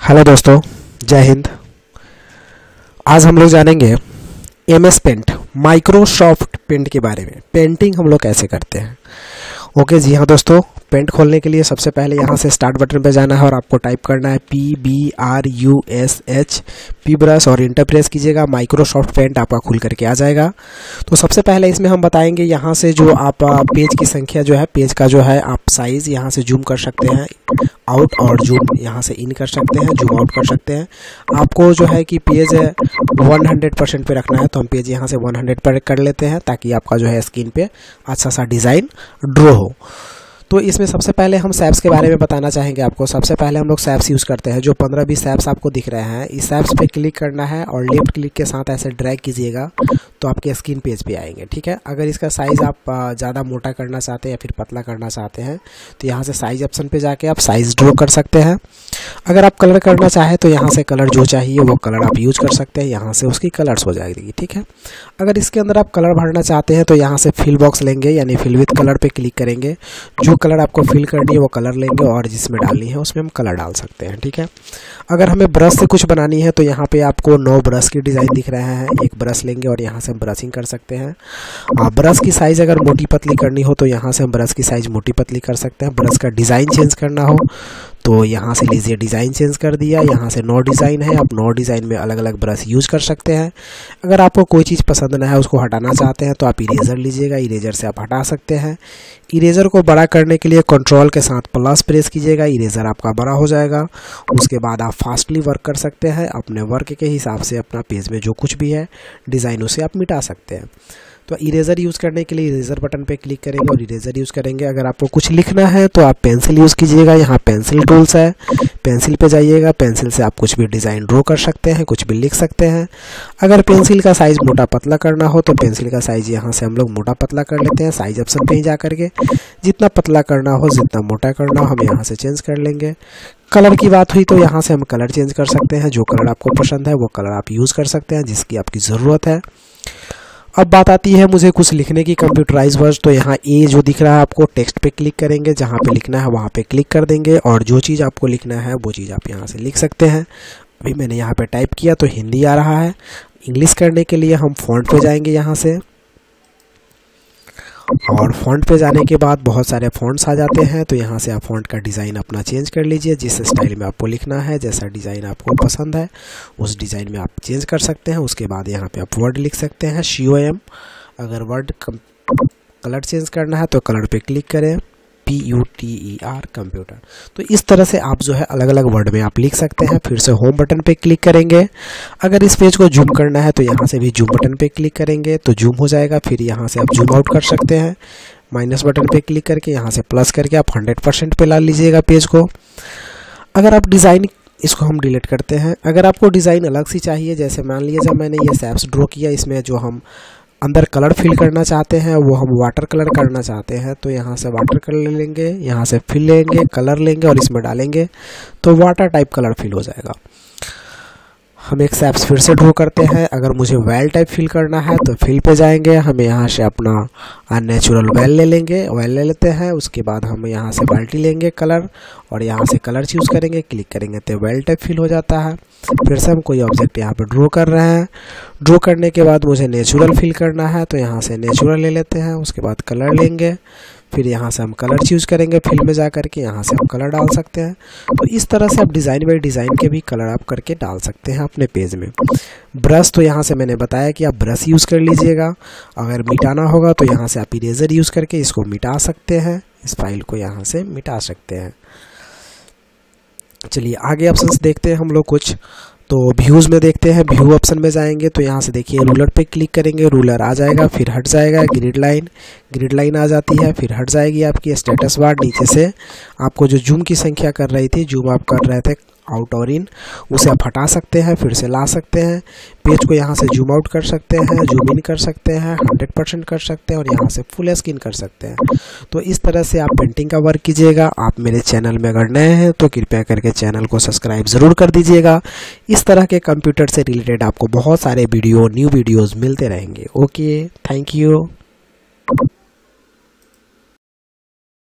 Hello दोस्तों, जय हिंद। आज हम लोग जानेंगे M S paint, Microsoft paint के बारे में। पेंटिंग हम लोग कैसे करते हैं? ओके जी हाँ दोस्तों पेंट खोलने के लिए सबसे पहले यहाँ से स्टार्ट बटन पे जाना है और आपको टाइप करना है P B R U S H P brush और इंटर प्रेस कीजिएगा। माइक्रोसॉफ्ट पेंट आपका खुल करके आ जाएगा। तो सबसे पहले इसमें हम बताएँगे यहाँ से जो आप पेज की संख्या जो है पेज का जो है आप साइज़ यहाँ से जूम कर सकते हैं आउट और जूम यहाँ से इन कर सकते हैं जूम आउट कर सकते हैं। आपको जो है कि पेज 100 परसेंट पे रखना है तो हम पेज यहाँ से 100 पर कर लेते हैं ताकि आपका जो है स्क्रीन पे अच्छा सा डिज़ाइन ड्रॉ हो। तो इसमें सबसे पहले हम सैप्स के बारे में बताना चाहेंगे आपको। सबसे पहले हम लोग सैप्स यूज़ करते हैं। जो पंद्रह बीस सैप्स आपको दिख रहे हैं, इस सैप्स पे क्लिक करना है और लेफ़्ट क्लिक के साथ ऐसे ड्रैग कीजिएगा तो आपके स्क्रीन पेज पे आएँगे, ठीक है? अगर इसका साइज़ आप ज़्यादा मोटा करना चाहते हैं या फिर पतला करना चाहते हैं तो यहाँ से साइज़ ऑप्शन पे जाके आप साइज़ ड्रॉ कर सकते हैं। अगर आप कलर करना चाहें तो यहाँ से कलर जो चाहिए वो कलर आप यूज़ कर सकते हैं। यहाँ से उसकी कलर्स हो जाएगी, ठीक है? अगर इसके अंदर आप कलर भरना चाहते हैं तो यहाँ से फिल बॉक्स लेंगे, यानी फिल विथ कलर पे क्लिक करेंगे, जो कलर आपको फिल करनी है, वो कलर लेंगे और जिसमें डालनी है, उसमें हम कलर डाल सकते हैं, ठीक है? अगर हमें ब्रश से कुछ बनानी है तो यहाँ पे आपको नौ ब्रश की डिज़ाइन दिख रहा है, एक ब्रश लेंगे और यहाँ से हम ब्रशिंग कर सकते हैं। और ब्रश की साइज़ अगर मोटी पतली करनी हो तो यहाँ से हम ब्रश की साइज़ मोटी पतली कर सकते हैं। ब्रश का डिज़ाइन चेंज करना हो तो यहाँ से लीजिए डिज़ाइन चेंज कर दिया, यहाँ से नौ डिज़ाइन है, आप नौ डिज़ाइन में अलग अलग ब्रश यूज़ कर सकते हैं। अगर आपको कोई चीज़ पसंद ना है, उसको हटाना चाहते हैं तो आप इरेज़र लीजिएगा इरेज़र से आप हटा सकते हैं। इरेज़र को बड़ा करने के लिए कंट्रोल के साथ प्लस प्रेस कीजिएगा इरेज़र आपका बड़ा हो जाएगा। उसके बाद आप फास्टली वर्क कर सकते हैं, अपने वर्क के हिसाब से अपना पेज में जो कुछ भी है डिज़ाइन उसे आप मिटा सकते हैं। तो इरेज़र यूज़ करने के लिए इरेज़र बटन पे क्लिक करेंगे और इरेज़र यूज़ करेंगे। अगर आपको कुछ लिखना है तो आप पेंसिल यूज़ कीजिएगा। यहाँ पेंसिल टूल्स है। पेंसिल पे जाइएगा। पेंसिल से आप कुछ भी डिज़ाइन ड्रॉ कर सकते हैं कुछ भी लिख सकते हैं। अगर पेंसिल का साइज़ मोटा पतला करना हो तो पेंसिल का साइज़ यहाँ से हम लोग मोटा पतला कर लेते हैं। साइज़ ऑप्शन पर ही जा करके जितना पतला करना हो जितना मोटा करना हो हम यहाँ से चेंज कर लेंगे। कलर की बात हुई तो यहाँ से हम कलर चेंज कर सकते हैं। जो कलर आपको पसंद है वो कलर आप यूज़ कर सकते हैं जिसकी आपकी ज़रूरत है। अब बात आती है मुझे कुछ लिखने की कंप्यूटराइज वर्ड तो यहाँ ए जो दिख रहा है आपको टेक्स्ट पे क्लिक करेंगे, जहाँ पे लिखना है वहाँ पे क्लिक कर देंगे, और जो चीज़ आपको लिखना है वो चीज़ आप यहाँ से लिख सकते हैं। अभी मैंने यहाँ पे टाइप किया तो हिंदी आ रहा है। इंग्लिश करने के लिए हम फ़ॉन्ट पे जाएँगे यहाँ से। और फॉन्ट पे जाने के बाद बहुत सारे फॉन्ट्स आ जाते हैं तो यहाँ से आप फॉन्ट का डिज़ाइन अपना चेंज कर लीजिए। जिस स्टाइल में आपको लिखना है, जैसा डिज़ाइन आपको पसंद है, उस डिज़ाइन में आप चेंज कर सकते हैं। उसके बाद यहाँ पे आप वर्ड लिख सकते हैं शी अगर वर्ड कलर चेंज करना है तो कलर पर क्लिक करें। P U T E R computer तो इस तरह से आप जो है अलग अलग वर्ड में आप लिख सकते हैं, फिर से होम बटन पे क्लिक करेंगे। अगर इस पेज को जूम करना है तो यहाँ से भी जूम बटन पे क्लिक करेंगे तो जूम हो जाएगा, फिर यहाँ से आप जूम आउट कर सकते हैं। माइनस बटन पे क्लिक करके यहाँ से प्लस करके आप हंड्रेड परसेंट पे ला लीजिएगा पेज को। अगर आप डिज़ाइन इसको हम डिलीट करते हैं, अगर आपको डिज़ाइन अलग सी चाहिए, जैसे मान लीजिए जब मैंने ये सैप्स ड्रॉ किया, इसमें जो हम अंदर कलर फिल करना चाहते हैं, वो हम वाटर कलर करना चाहते हैं तो यहाँ से वाटर कलर ले लेंगे, यहाँ से फिल लेंगे कलर लेंगे और इसमें डालेंगे तो वाटर टाइप कलर फिल हो जाएगा। हम एक सेप्स फिर से ड्रॉ करते हैं। अगर मुझे वेल टाइप फिल करना है तो फिल पे जाएँगे। हम यहाँ से अपना नेचुरल वेल ले लेंगे। वेल ले लेते हैं। उसके बाद हम यहाँ से बाल्टी लेंगे कलर और यहाँ से कलर चूज़ करेंगे। क्लिक करेंगे तो वेल टाइप फिल हो जाता है। फिर से हम कोई ऑब्जेक्ट यहाँ पर ड्रॉ कर रहे हैं। ड्रॉ करने के बाद मुझे नेचुरल फिल करना है तो यहाँ से नेचुरल ले लेते हैं। उसके बाद कलर लेंगे। फिर यहाँ से हम कलर चूज़ करेंगे फिल में जा करके यहाँ से हम कलर डाल सकते हैं। तो इस तरह से आप डिज़ाइन बाई डिज़ाइन के भी कलर आप करके डाल सकते हैं अपने पेज में। ब्रश तो यहाँ से मैंने बताया कि आप ब्रश यूज़ कर लीजिएगा। अगर मिटाना होगा तो यहाँ से आप इरेज़र यूज़ करके इसको मिटा सकते हैं। इस फ़ाइल को यहाँ से मिटा सकते हैं। चलिए आगे ऑप्शंस देखते हैं हम लोग कुछ तो व्यूज़ में देखते हैं व्यू ऑप्शन में जाएँगे तो यहाँ से देखिए रूलर पे क्लिक करेंगे रूलर आ जाएगा, फिर हट जाएगा ग्रिड लाइन ग्रिड लाइन आ जाती है, फिर हट जाएगी आपकी स्टेटस बार नीचे से। आपको जो जूम की संख्या कर रही थी जूम आप कर रहे थे आउट और इन उसे आप हटा सकते हैं, फिर से ला सकते हैं। पेज को यहाँ से जूम आउट कर सकते हैं जूम इन कर सकते हैं हंड्रेड परसेंट कर सकते हैं और यहाँ से फुल स्क्रीन कर सकते हैं। तो इस तरह से आप पेंटिंग का वर्क कीजिएगा। आप मेरे चैनल में अगर नए हैं तो कृपया करके चैनल को सब्सक्राइब ज़रूर कर दीजिएगा। इस तरह के कंप्यूटर से रिलेटेड आपको बहुत सारे वीडियो न्यू वीडियोज़ मिलते रहेंगे। Okay thank you